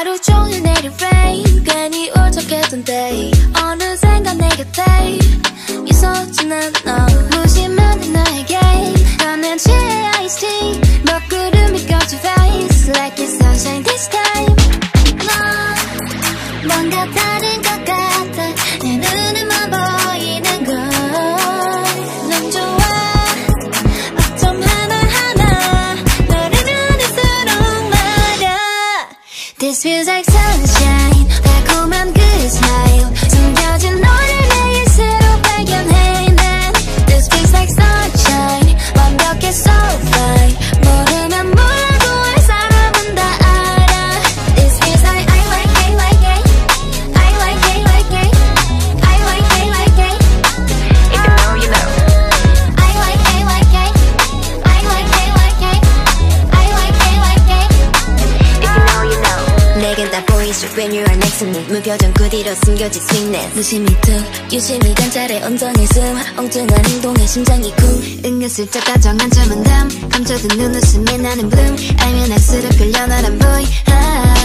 하루 종일 내린 rain 괜히 울적했던 day 어느샌가 내 곁에 있었지는 너 무심한 너에게 나는 취해 iced tea 먹구름이 껴져 face like it's sunshine this time 너 뭔가 다 This feels like sunshine 달콤한 그 smile 숨겨진 보이죠 when you are next to me 무표정 그 뒤로 숨겨진 sweetness 무심히 툭 유심히 관찰해 온전히 숨. 엉뚱한 행동에 심장이 쿵. 은근슬쩍 다정한 저만 담. 감춰둔 눈웃음에 나는 bloom 알면 알수록 끌려 너란 boy. 아,